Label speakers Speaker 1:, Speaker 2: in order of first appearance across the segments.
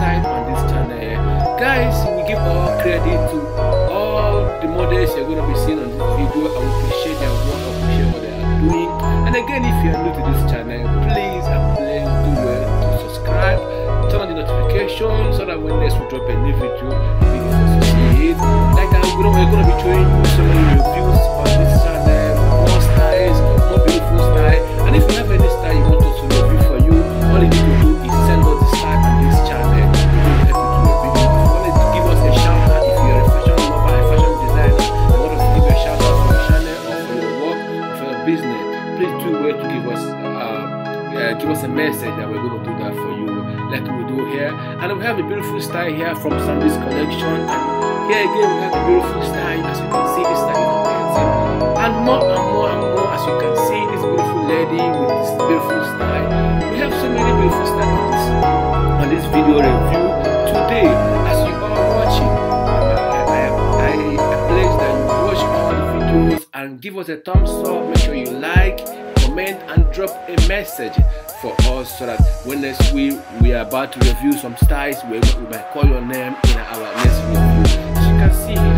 Speaker 1: time on this channel. Eh, guys, we give all credit to all the models you're going to be seeing on this video. I appreciate their work, I appreciate what they are doing. And again, if you are new to this channel, please and please do well to subscribe, turn on the notification so that when next we drop a new video, you can associate. Like I'm going to be showing some so give us a message that we're going to do that for you. Like we do here. And we have a beautiful style here from Sandy's collection. And here again we have a beautiful style as you can see this style is amazing. And more and more and more as you can see this beautiful lady with this beautiful style. We have so many beautiful styles on this video review. Today as you are watching I, that you watch all the videos and give us a thumbs up. Make sure you like comment and drop a message for us so that when next we are about to review some styles we, we might call your name in our next review. As you can see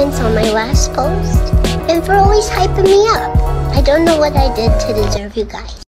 Speaker 2: comments on my last post, and for always hyping me up. I don't know what I did to deserve you guys.